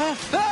Ah!